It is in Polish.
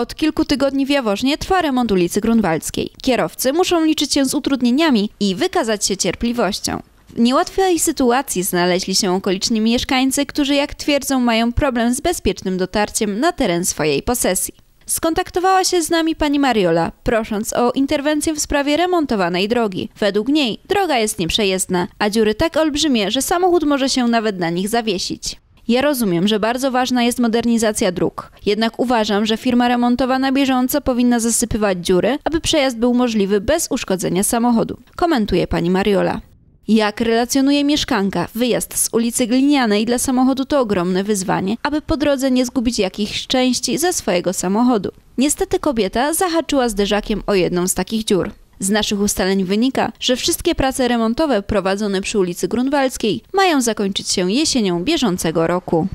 Od kilku tygodni w Jaworznie trwa remont ulicy Grunwaldzkiej. Kierowcy muszą liczyć się z utrudnieniami i wykazać się cierpliwością. W niełatwej sytuacji znaleźli się okoliczni mieszkańcy, którzy jak twierdzą mają problem z bezpiecznym dotarciem na teren swojej posesji. Skontaktowała się z nami pani Mariola, prosząc o interwencję w sprawie remontowanej drogi. Według niej droga jest nieprzejezdna, a dziury tak olbrzymie, że samochód może się nawet na nich zawiesić. Ja rozumiem, że bardzo ważna jest modernizacja dróg. Jednak uważam, że firma remontowa na bieżąco powinna zasypywać dziury, aby przejazd był możliwy bez uszkodzenia samochodu. Komentuje pani Mariola. Jak relacjonuje mieszkanka, wyjazd z ulicy Glinianej dla samochodu to ogromne wyzwanie, aby po drodze nie zgubić jakichś części ze swojego samochodu. Niestety kobieta zahaczyła zderzakiem o jedną z takich dziur. Z naszych ustaleń wynika, że wszystkie prace remontowe prowadzone przy ulicy Grunwaldzkiej mają zakończyć się jesienią bieżącego roku.